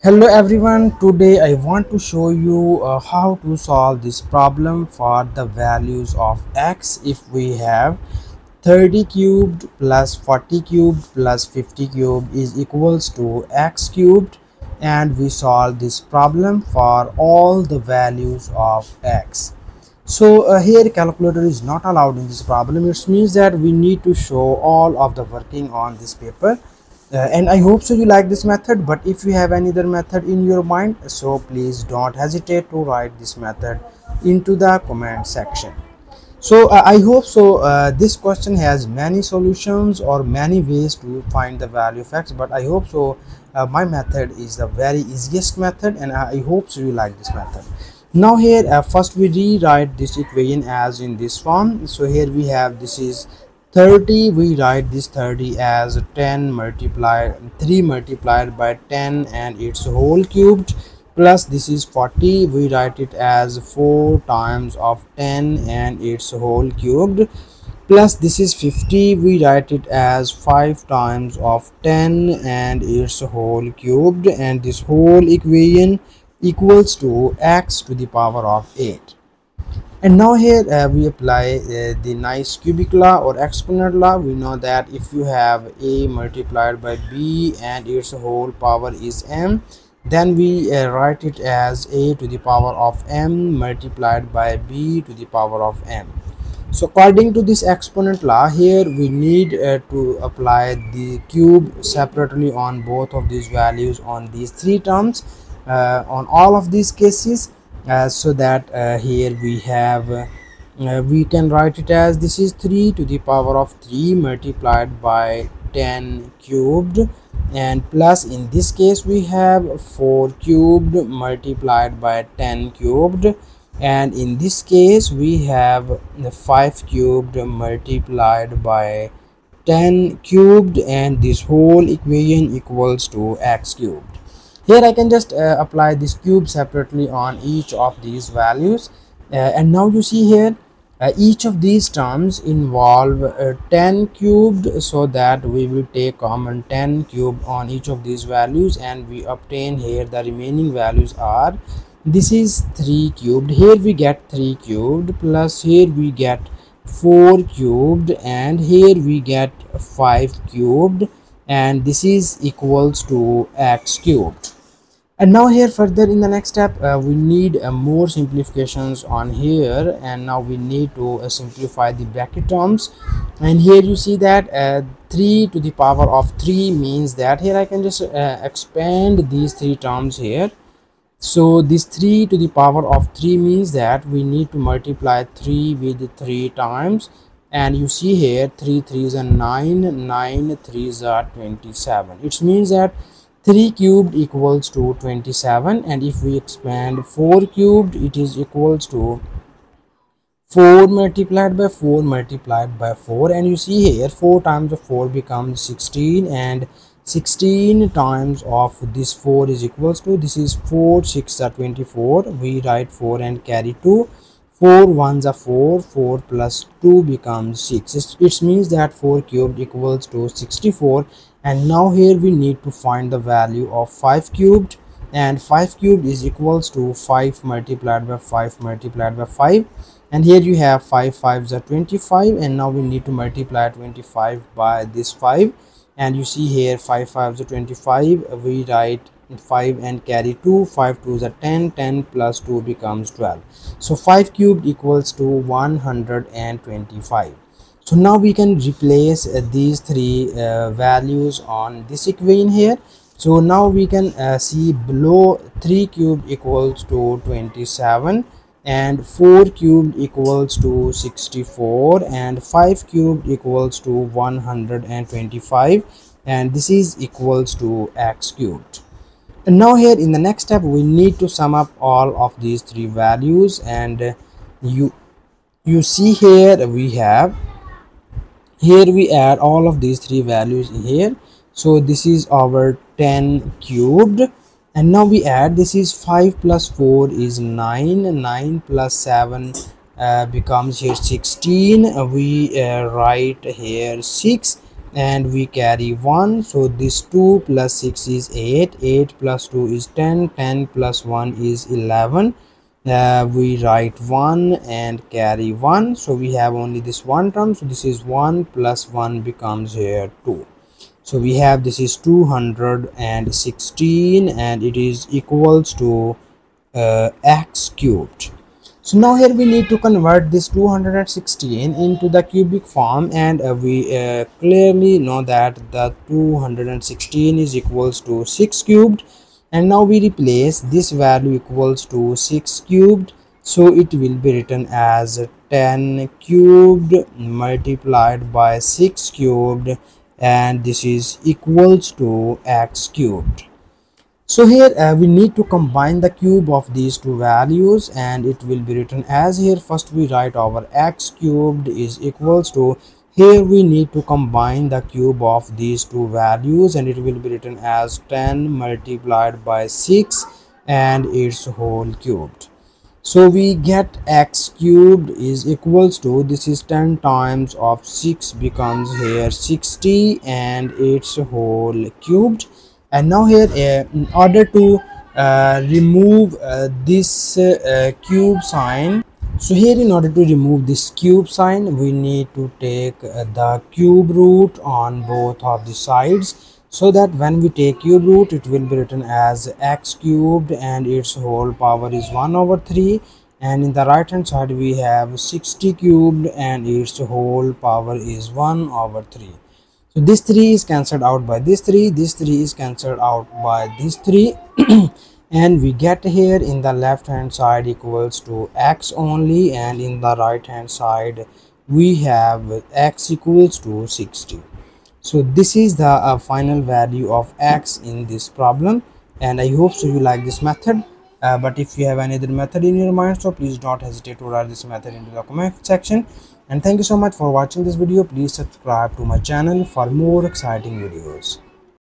hello everyone today i want to show you uh, how to solve this problem for the values of x. If we have 30 cubed plus 40 cubed plus 50 cubed is equals to x cubed and we solve this problem for all the values of x. So uh, here calculator is not allowed in this problem. It means that we need to show all of the working on this paper uh, and i hope so you like this method but if you have any other method in your mind so please don't hesitate to write this method into the comment section. So uh, i hope so uh, this question has many solutions or many ways to find the value of x but i hope so uh, my method is the very easiest method and i hope so you like this method. Now here uh, first we rewrite this equation as in this form. So here we have this is 30 we write this 30 as 10 multiplied 3 multiplied by 10 and its whole cubed. Plus this is 40 we write it as 4 times of 10 and its whole cubed. Plus this is 50 we write it as 5 times of 10 and its whole cubed and this whole equation equals to x to the power of 8 and now here uh, we apply uh, the nice cubic law or exponent law. We know that if you have a multiplied by b and its whole power is m then we uh, write it as a to the power of m multiplied by b to the power of m. So according to this exponent law here we need uh, to apply the cube separately on both of these values on these three terms uh, on all of these cases so that uh, here we have uh, we can write it as this is 3 to the power of 3 multiplied by 10 cubed. And plus in this case we have 4 cubed multiplied by 10 cubed. And in this case we have the 5 cubed multiplied by 10 cubed. And this whole equation equals to x cubed here I can just uh, apply this cube separately on each of these values. Uh, and now you see here uh, each of these terms involve uh, 10 cubed so that we will take common 10 cubed on each of these values and we obtain here the remaining values are this is 3 cubed here we get 3 cubed plus here we get 4 cubed and here we get 5 cubed and this is equals to x cubed and now here further in the next step uh, we need uh, more simplifications on here. And now we need to uh, simplify the bracket terms. And here you see that uh, 3 to the power of 3 means that here I can just uh, expand these three terms here. So this 3 to the power of 3 means that we need to multiply 3 with 3 times. And you see here 3 3s are 9 9 3s are 27 it means that 3 cubed equals to 27 and if we expand 4 cubed it is equals to 4 multiplied by 4 multiplied by 4 and you see here 4 times of 4 becomes 16 and 16 times of this 4 is equals to this is 4 6 are 24 we write 4 and carry 2 4 ones are 4 4 plus 2 becomes 6 it means that 4 cubed equals to 64 and now here we need to find the value of 5 cubed. And 5 cubed is equals to 5 multiplied by 5 multiplied by 5 and here you have 5 5s are 25 and now we need to multiply 25 by this 5 and you see here 5 5s are 25 we write 5 and carry 2 5 2s are 10 10 plus 2 becomes 12 so 5 cubed equals to 125 so now we can replace uh, these three uh, values on this equation here. So now we can uh, see below 3 cubed equals to 27 and 4 cubed equals to 64 and 5 cubed equals to 125 and this is equals to x cubed. And now here in the next step we need to sum up all of these three values and you you see here we have here we add all of these three values here. So this is our 10 cubed. And now we add this is 5 plus 4 is 9 9 plus 7 uh, becomes here 16 uh, we uh, write here 6 and we carry 1 so this 2 plus 6 is 8 8 plus 2 is 10 10 plus 1 is 11 uh, we write 1 and carry 1 so we have only this one term. So this is 1 plus 1 becomes here 2 so we have this is 216 and it is equals to uh, x cubed. So now here we need to convert this 216 into the cubic form and uh, we uh, clearly know that the 216 is equals to 6 cubed and now we replace this value equals to 6 cubed. So it will be written as 10 cubed multiplied by 6 cubed. And this is equals to x cubed. So here uh, we need to combine the cube of these two values. And it will be written as here. First we write our x cubed is equals to here we need to combine the cube of these two values and it will be written as 10 multiplied by 6 and its whole cubed. So we get x cubed is equals to this is 10 times of 6 becomes here 60 and its whole cubed. And now here uh, in order to uh, remove uh, this uh, cube sign so here in order to remove this cube sign we need to take uh, the cube root on both of the sides so that when we take cube root it will be written as x cubed and its whole power is 1 over 3 and in the right hand side we have 60 cubed and its whole power is 1 over 3 so this 3 is cancelled out by this 3 this 3 is cancelled out by this 3 and we get here in the left hand side equals to x only and in the right hand side we have x equals to 60 so this is the uh, final value of x in this problem and i hope so you like this method. Uh, but if you have any other method in your mind so please don't hesitate to write this method into the comment section. And thank you so much for watching this video. Please subscribe to my channel for more exciting videos